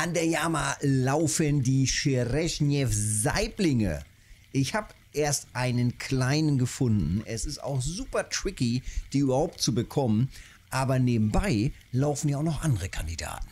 An der Yama laufen die Schereshnev-Saiblinge. Ich habe erst einen kleinen gefunden. Es ist auch super tricky, die überhaupt zu bekommen. Aber nebenbei laufen ja auch noch andere Kandidaten.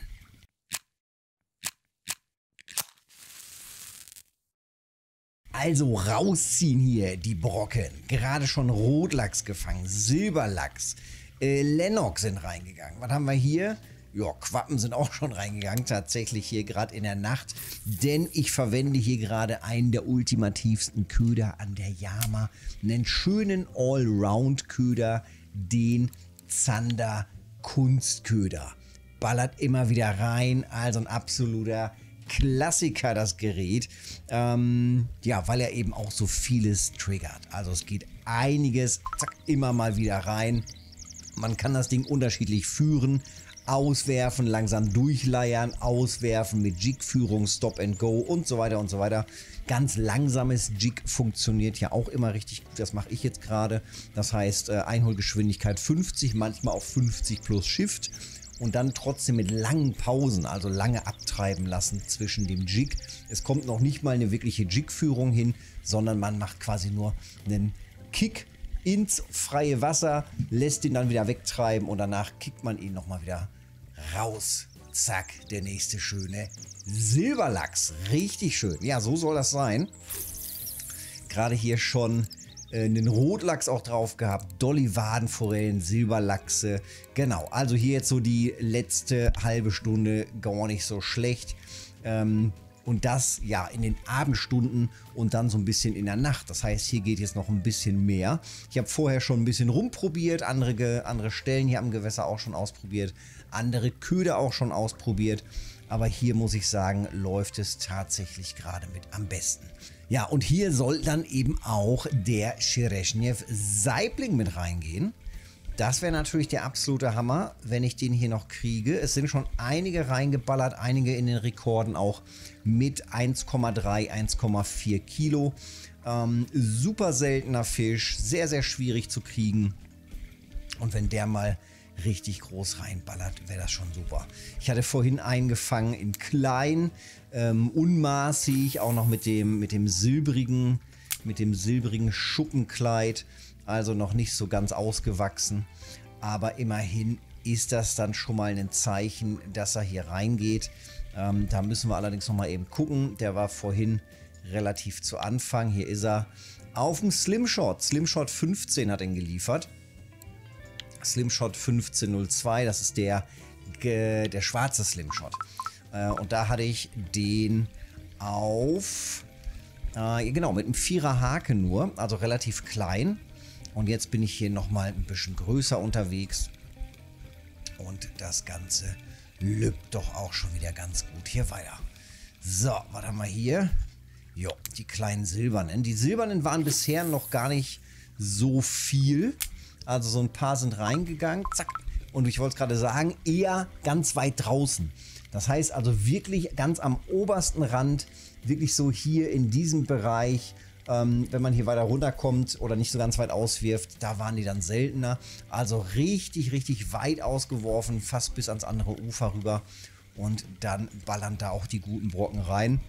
Also rausziehen hier die Brocken. Gerade schon Rotlachs gefangen, Silberlachs, äh, Lennox sind reingegangen. Was haben wir hier? Ja, Quappen sind auch schon reingegangen, tatsächlich hier gerade in der Nacht. Denn ich verwende hier gerade einen der ultimativsten Köder an der Yama. Einen schönen Allround-Köder, den Zander Kunstköder. Ballert immer wieder rein, also ein absoluter Klassiker, das Gerät. Ähm, ja, weil er eben auch so vieles triggert. Also es geht einiges, zack, immer mal wieder rein. Man kann das Ding unterschiedlich führen, auswerfen, langsam durchleiern, auswerfen mit Jig-Führung, Stop and Go und so weiter und so weiter. Ganz langsames Jig funktioniert ja auch immer richtig gut. Das mache ich jetzt gerade. Das heißt äh, Einholgeschwindigkeit 50, manchmal auch 50 plus Shift und dann trotzdem mit langen Pausen, also lange abtreiben lassen zwischen dem Jig. Es kommt noch nicht mal eine wirkliche Jig-Führung hin, sondern man macht quasi nur einen Kick ins freie Wasser, lässt ihn dann wieder wegtreiben und danach kickt man ihn nochmal wieder raus. Zack, der nächste schöne Silberlachs. Richtig schön. Ja, so soll das sein. Gerade hier schon äh, einen Rotlachs auch drauf gehabt, Dolly-Wadenforellen, Silberlachse. Genau, also hier jetzt so die letzte halbe Stunde gar nicht so schlecht. Ähm, und das ja in den Abendstunden und dann so ein bisschen in der Nacht. Das heißt, hier geht jetzt noch ein bisschen mehr. Ich habe vorher schon ein bisschen rumprobiert, andere, andere Stellen hier am Gewässer auch schon ausprobiert, andere Köder auch schon ausprobiert. Aber hier muss ich sagen, läuft es tatsächlich gerade mit am besten. Ja, und hier soll dann eben auch der Schereshnev Saibling mit reingehen. Das wäre natürlich der absolute Hammer, wenn ich den hier noch kriege. Es sind schon einige reingeballert, einige in den Rekorden auch mit 1,3, 1,4 Kilo. Ähm, super seltener Fisch, sehr, sehr schwierig zu kriegen. Und wenn der mal richtig groß reinballert, wäre das schon super. Ich hatte vorhin eingefangen in klein, ähm, unmaßig, auch noch mit dem, mit dem silbrigen, mit dem silbrigen Schuppenkleid also noch nicht so ganz ausgewachsen. Aber immerhin ist das dann schon mal ein Zeichen, dass er hier reingeht. Ähm, da müssen wir allerdings noch mal eben gucken. Der war vorhin relativ zu Anfang. Hier ist er auf dem Slimshot. Slimshot 15 hat ihn geliefert. Slimshot 1502, das ist der, der schwarze Slimshot. Äh, und da hatte ich den auf, äh, genau, mit einem Vierer Haken nur, also relativ klein. Und jetzt bin ich hier nochmal ein bisschen größer unterwegs. Und das Ganze lübt doch auch schon wieder ganz gut hier weiter. So, was haben wir hier? Jo, die kleinen Silbernen. Die Silbernen waren bisher noch gar nicht so viel. Also so ein paar sind reingegangen. Zack. Und ich wollte es gerade sagen, eher ganz weit draußen. Das heißt also wirklich ganz am obersten Rand, wirklich so hier in diesem Bereich ähm, wenn man hier weiter runterkommt oder nicht so ganz weit auswirft, da waren die dann seltener. Also richtig, richtig weit ausgeworfen, fast bis ans andere Ufer rüber. Und dann ballern da auch die guten Brocken rein.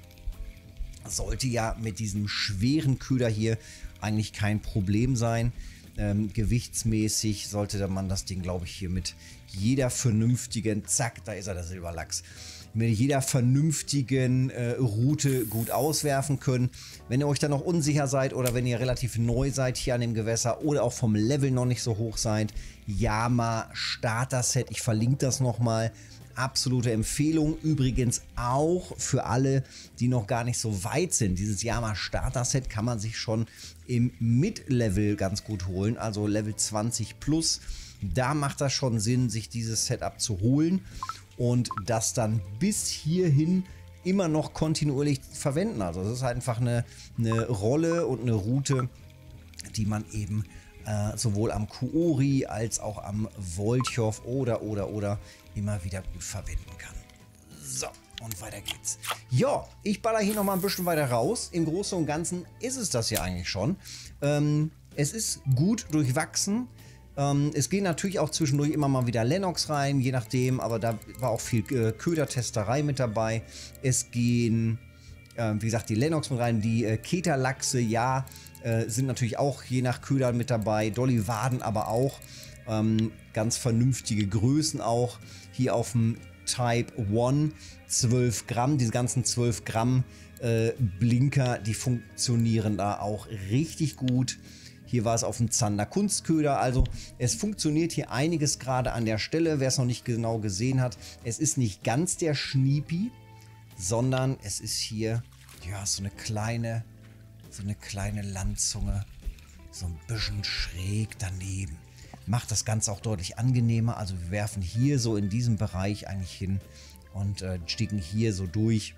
Sollte ja mit diesem schweren Köder hier eigentlich kein Problem sein. Ähm, gewichtsmäßig sollte man das Ding, glaube ich, hier mit jeder vernünftigen, zack, da ist er, der Silberlachs mit jeder vernünftigen äh, Route gut auswerfen können. Wenn ihr euch dann noch unsicher seid oder wenn ihr relativ neu seid hier an dem Gewässer oder auch vom Level noch nicht so hoch seid, Yama Starter Set, ich verlinke das nochmal. Absolute Empfehlung. Übrigens auch für alle, die noch gar nicht so weit sind. Dieses Yama Starter Set kann man sich schon im Mid-Level ganz gut holen, also Level 20 plus. Da macht das schon Sinn, sich dieses Setup zu holen und das dann bis hierhin immer noch kontinuierlich verwenden. Also es ist einfach eine, eine Rolle und eine Route, die man eben äh, sowohl am Kuori als auch am Voltjow oder oder oder immer wieder gut verwenden kann. So, und weiter geht's. Ja, ich baller hier nochmal ein bisschen weiter raus. Im Großen und Ganzen ist es das ja eigentlich schon. Ähm, es ist gut durchwachsen. Ähm, es gehen natürlich auch zwischendurch immer mal wieder Lennox rein, je nachdem, aber da war auch viel äh, Ködertesterei mit dabei. Es gehen, äh, wie gesagt, die Lennox mit rein, die äh, Keterlachse, ja, äh, sind natürlich auch je nach Köder mit dabei. Dolly Waden aber auch. Ähm, ganz vernünftige Größen auch. Hier auf dem Type 1 12 Gramm, diese ganzen 12 Gramm äh, Blinker, die funktionieren da auch richtig gut. Hier war es auf dem Zander Kunstköder. Also es funktioniert hier einiges gerade an der Stelle. Wer es noch nicht genau gesehen hat, es ist nicht ganz der Schniepi, sondern es ist hier ja so eine kleine, so eine kleine Landzunge, so ein bisschen schräg daneben. Macht das Ganze auch deutlich angenehmer. Also wir werfen hier so in diesem Bereich eigentlich hin und äh, sticken hier so durch.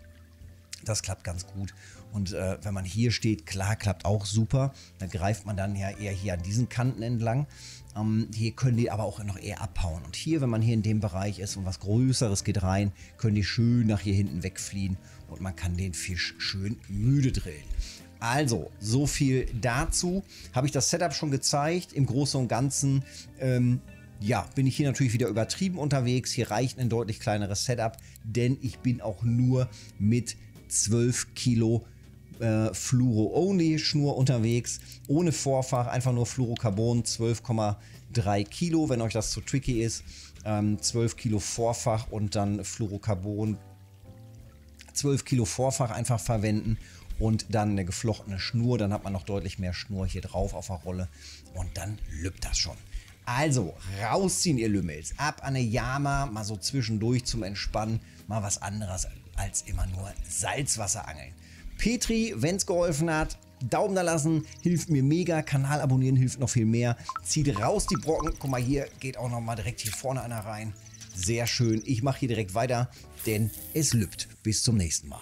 Das klappt ganz gut. Und äh, wenn man hier steht, klar, klappt auch super. Da greift man dann ja eher hier an diesen Kanten entlang. Ähm, hier können die aber auch noch eher abhauen. Und hier, wenn man hier in dem Bereich ist und was Größeres geht rein, können die schön nach hier hinten wegfliehen und man kann den Fisch schön müde drillen. Also, so viel dazu. Habe ich das Setup schon gezeigt. Im Großen und Ganzen ähm, ja, bin ich hier natürlich wieder übertrieben unterwegs. Hier reicht ein deutlich kleineres Setup, denn ich bin auch nur mit 12 Kilo äh, Fluoro-Only-Schnur unterwegs, ohne Vorfach, einfach nur Fluorocarbon, 12,3 Kilo, wenn euch das zu tricky ist. Ähm, 12 Kilo Vorfach und dann Fluorocarbon 12 Kilo Vorfach einfach verwenden und dann eine geflochtene Schnur. Dann hat man noch deutlich mehr Schnur hier drauf auf der Rolle und dann lübt das schon. Also rausziehen, ihr Lümmels. Ab an eine Yama, mal so zwischendurch zum Entspannen. Mal was anderes als immer nur Salzwasser angeln. Petri, wenn es geholfen hat, Daumen da lassen, hilft mir mega. Kanal abonnieren hilft noch viel mehr. Zieht raus die Brocken. Guck mal, hier geht auch noch mal direkt hier vorne einer rein. Sehr schön. Ich mache hier direkt weiter, denn es lübt. Bis zum nächsten Mal.